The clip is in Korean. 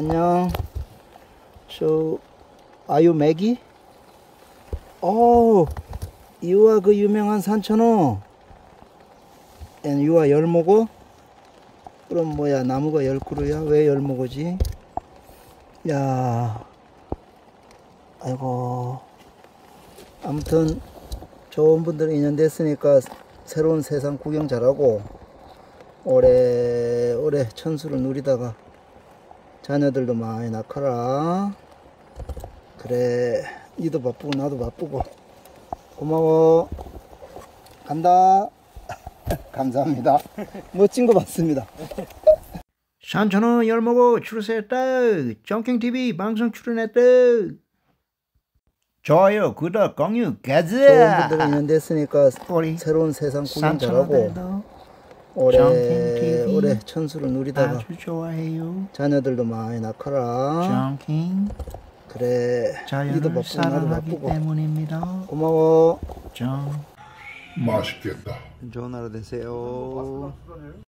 안녕. So, are you Maggie? Oh, you are 그 유명한 산천어. And you are 열모고? 그럼 뭐야, 나무가 열 그루야? 왜 열모고지? 야, 아이고. 아무튼, 좋은 분들 인연 됐으니까 새로운 세상 구경 잘하고, 오래오래 천수를 누리다가 자녀들도 많이 낳거라. 그래, 니도 바쁘고 나도 바쁘고 고마워. 간다. 감사합니다. 멋진 거 봤습니다. 산천어 열먹고 출세했다. 정킹TV 방송 출연했다. 좋아요, 구독, 공유, 가자. 좋은 분들 인연 됐으니까 우리 새로운 세상 구경 잘하고 산천어들도 오래 천수를 누리다가 아주 좋아해요. 자녀들도 많이 낳거라. 정킹 그래, 자연을 바쁘고 나도 사랑하기 바쁘고 때문입니다. 고마워. 정 맛있겠다. 좋은 하루 되세요.